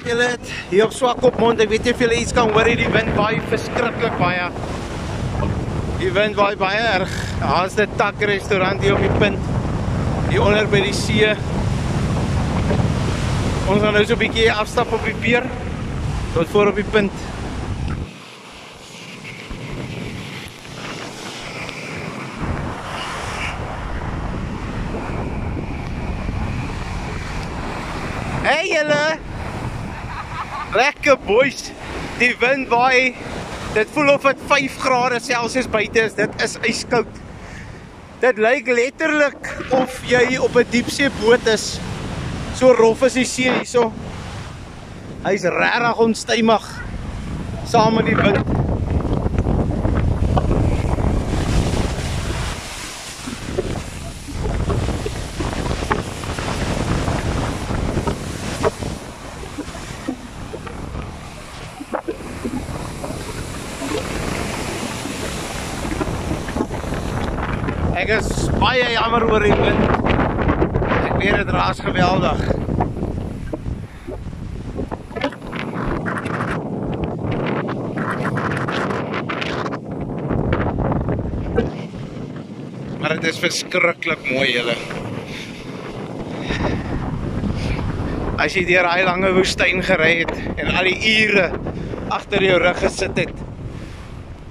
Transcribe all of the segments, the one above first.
Alright julle, hier op swak op mond. Ek weet nie of julle iets kan hoor hier die wind waai verskriklik baie. Die wind waai baie erg. Daar's 'n tak restaurant hier op die punt. Hier onder by die see. Ons gaan nou so 'n bietjie afstap op die pier tot voor op die punt. Hey julle. Lekker boys. Die wind waai. Dit voel of dit 5 grade Celsius buite is. Dit is yskoud. Dit lyk letterlik of jy op 'n diepsee boot is. So rof is die see hierso. Hy's regtig onstuimig saam met die wind. Ek is baie jammer oor die wind. Ek weet dit raas geweldig. Maar dit is verskriklik mooi julle. As jy deur daai lange woestyn gery het en al die ure agter jou rug gesit het,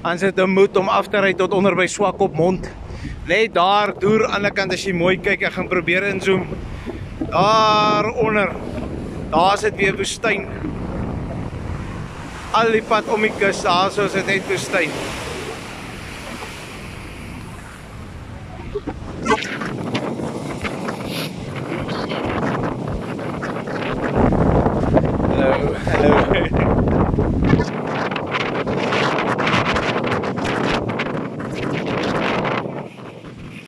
dan sit jy moed om af te ry tot onder by Swakop Mond. Net daar deur aan die kant as jy mooi kyk, ek gaan probeer inzoom. Daar onder. Daar's dit weer woestyn. Al die pad om die kus, daar so is dit net woestyn. Hallo, hallo.